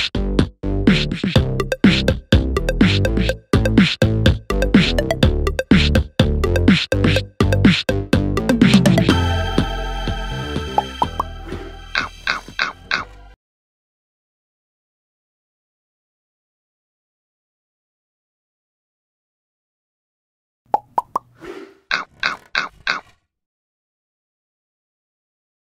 Beast, beast, beast, beast.